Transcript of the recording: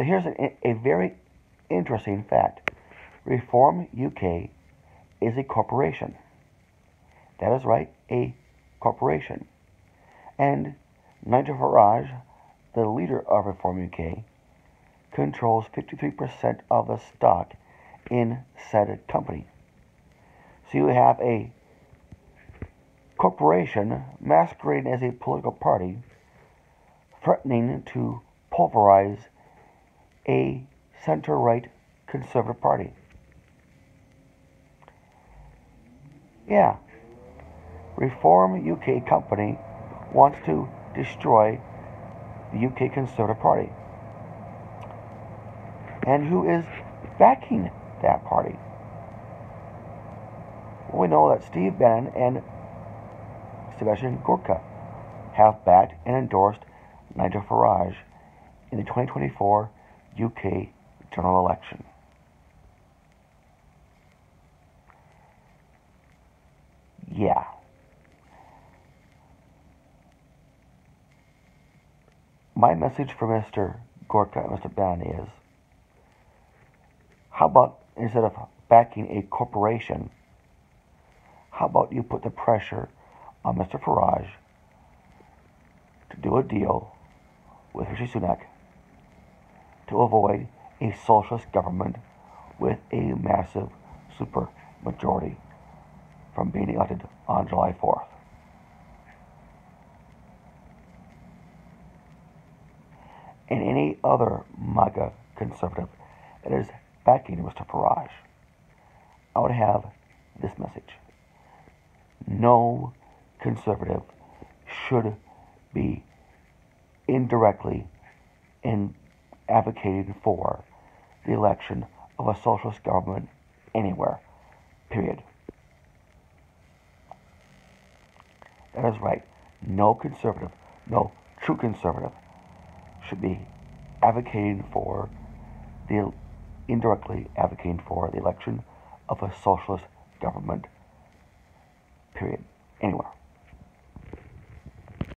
So here's a, a very interesting fact. Reform UK is a corporation. That is right, a corporation. And Nigel Farage, the leader of Reform UK, controls 53% of the stock in said company. So you have a corporation masquerading as a political party threatening to pulverize a center right conservative party. Yeah. Reform UK company wants to destroy the UK Conservative Party. And who is backing that party? Well, we know that Steve Bannon and Sebastian Gorka have backed and endorsed Nigel Farage in the 2024 UK general election. Yeah. My message for Mr. Gorka and Mr. Bannon is how about instead of backing a corporation, how about you put the pressure on Mr. Farage to do a deal with Rishi Sunak to avoid a socialist government with a massive super majority from being elected on July 4th. And any other MAGA conservative that is backing Mr. Farage, I would have this message. No conservative should be indirectly in advocating for the election of a socialist government anywhere. Period. That is right. No conservative, no true conservative should be advocating for the indirectly advocating for the election of a socialist government. Period. Anywhere.